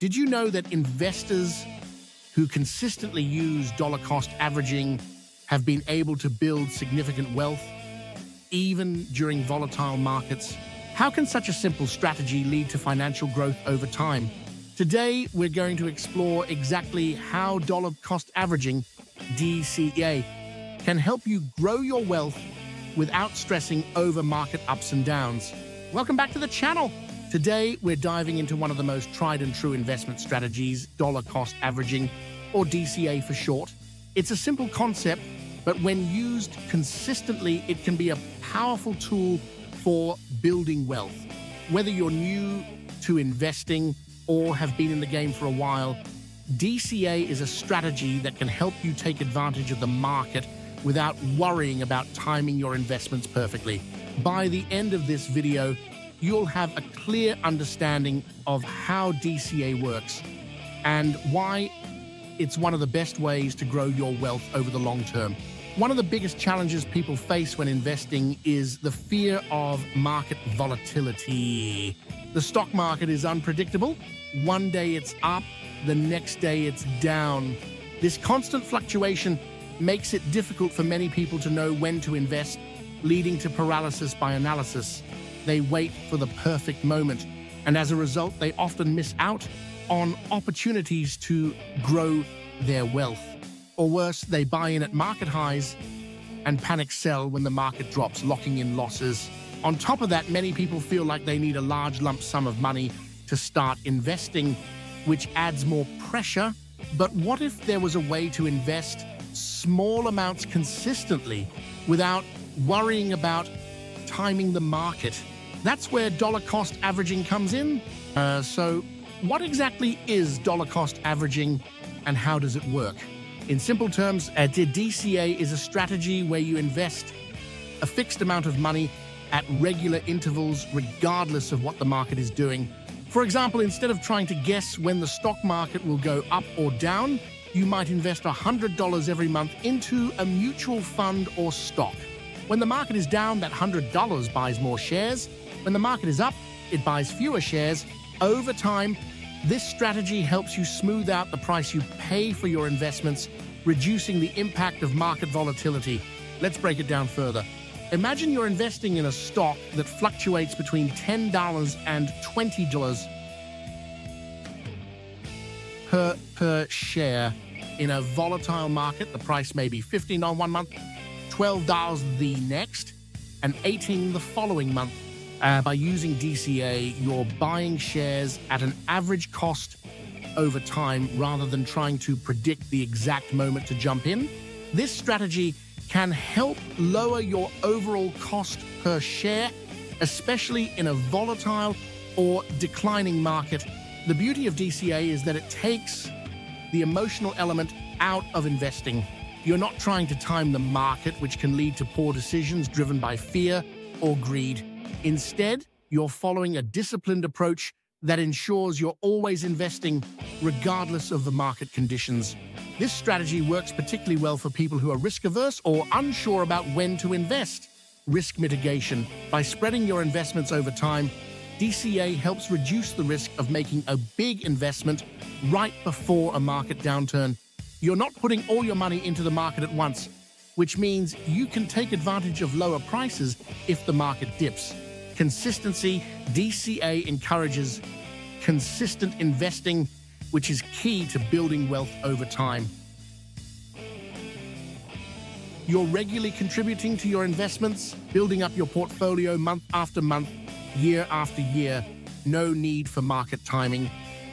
Did you know that investors who consistently use dollar cost averaging have been able to build significant wealth, even during volatile markets? How can such a simple strategy lead to financial growth over time? Today, we're going to explore exactly how dollar cost averaging, DCA, can help you grow your wealth without stressing over market ups and downs. Welcome back to the channel. Today, we're diving into one of the most tried and true investment strategies, dollar cost averaging, or DCA for short. It's a simple concept, but when used consistently, it can be a powerful tool for building wealth. Whether you're new to investing or have been in the game for a while, DCA is a strategy that can help you take advantage of the market without worrying about timing your investments perfectly. By the end of this video, you'll have a clear understanding of how DCA works and why it's one of the best ways to grow your wealth over the long term. One of the biggest challenges people face when investing is the fear of market volatility. The stock market is unpredictable. One day it's up, the next day it's down. This constant fluctuation makes it difficult for many people to know when to invest, leading to paralysis by analysis. They wait for the perfect moment, and as a result, they often miss out on opportunities to grow their wealth. Or worse, they buy in at market highs and panic sell when the market drops, locking in losses. On top of that, many people feel like they need a large lump sum of money to start investing, which adds more pressure. But what if there was a way to invest small amounts consistently without worrying about timing the market. That's where dollar cost averaging comes in. Uh, so, what exactly is dollar cost averaging and how does it work? In simple terms, a DCA is a strategy where you invest a fixed amount of money at regular intervals, regardless of what the market is doing. For example, instead of trying to guess when the stock market will go up or down, you might invest $100 every month into a mutual fund or stock. When the market is down, that $100 buys more shares. When the market is up, it buys fewer shares. Over time, this strategy helps you smooth out the price you pay for your investments, reducing the impact of market volatility. Let's break it down further. Imagine you're investing in a stock that fluctuates between $10 and $20 per, per share. In a volatile market, the price may be 15 on one month, $12 the next, and 18 the following month. Uh, by using DCA, you're buying shares at an average cost over time rather than trying to predict the exact moment to jump in. This strategy can help lower your overall cost per share, especially in a volatile or declining market the beauty of DCA is that it takes the emotional element out of investing. You're not trying to time the market, which can lead to poor decisions driven by fear or greed. Instead, you're following a disciplined approach that ensures you're always investing regardless of the market conditions. This strategy works particularly well for people who are risk averse or unsure about when to invest. Risk mitigation. By spreading your investments over time, DCA helps reduce the risk of making a big investment right before a market downturn. You're not putting all your money into the market at once, which means you can take advantage of lower prices if the market dips. Consistency, DCA encourages consistent investing, which is key to building wealth over time. You're regularly contributing to your investments, building up your portfolio month after month, year after year, no need for market timing.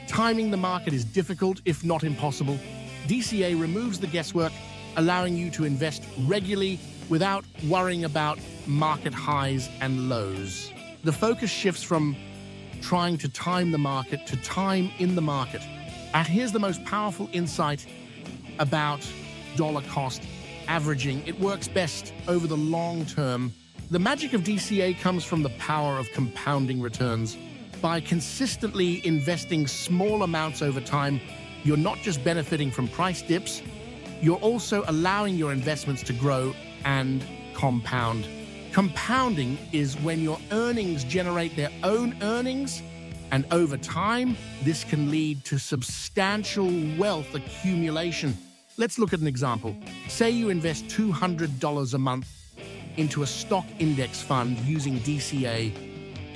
Timing the market is difficult, if not impossible. DCA removes the guesswork, allowing you to invest regularly without worrying about market highs and lows. The focus shifts from trying to time the market to time in the market. And here's the most powerful insight about dollar cost averaging. It works best over the long term the magic of DCA comes from the power of compounding returns. By consistently investing small amounts over time, you're not just benefiting from price dips, you're also allowing your investments to grow and compound. Compounding is when your earnings generate their own earnings And over time, this can lead to substantial wealth accumulation. Let's look at an example. Say you invest $200 a month into a stock index fund using DCA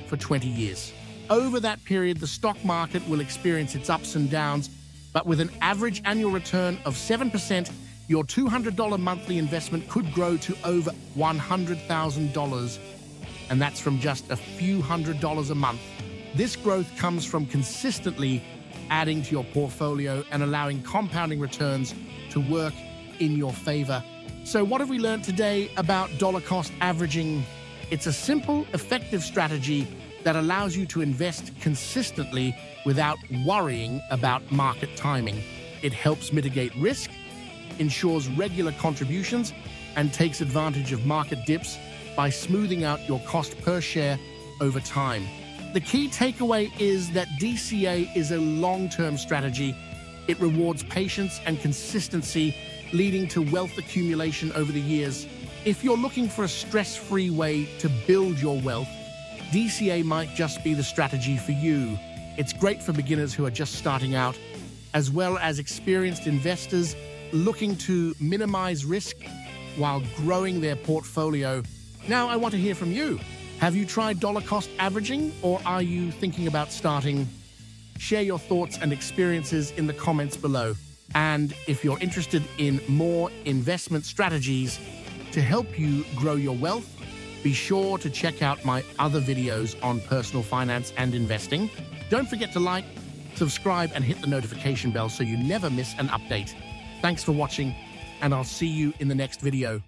for 20 years. Over that period, the stock market will experience its ups and downs, but with an average annual return of 7%, your $200 monthly investment could grow to over $100,000, and that's from just a few hundred dollars a month. This growth comes from consistently adding to your portfolio and allowing compounding returns to work in your favor. So, what have we learned today about dollar cost averaging? It's a simple, effective strategy that allows you to invest consistently without worrying about market timing. It helps mitigate risk, ensures regular contributions, and takes advantage of market dips by smoothing out your cost per share over time. The key takeaway is that DCA is a long term strategy. It rewards patience and consistency, leading to wealth accumulation over the years. If you're looking for a stress free way to build your wealth, DCA might just be the strategy for you. It's great for beginners who are just starting out, as well as experienced investors looking to minimize risk while growing their portfolio. Now, I want to hear from you. Have you tried dollar cost averaging, or are you thinking about starting? Share your thoughts and experiences in the comments below. And if you're interested in more investment strategies to help you grow your wealth, be sure to check out my other videos on personal finance and investing. Don't forget to like, subscribe, and hit the notification bell so you never miss an update. Thanks for watching, and I'll see you in the next video.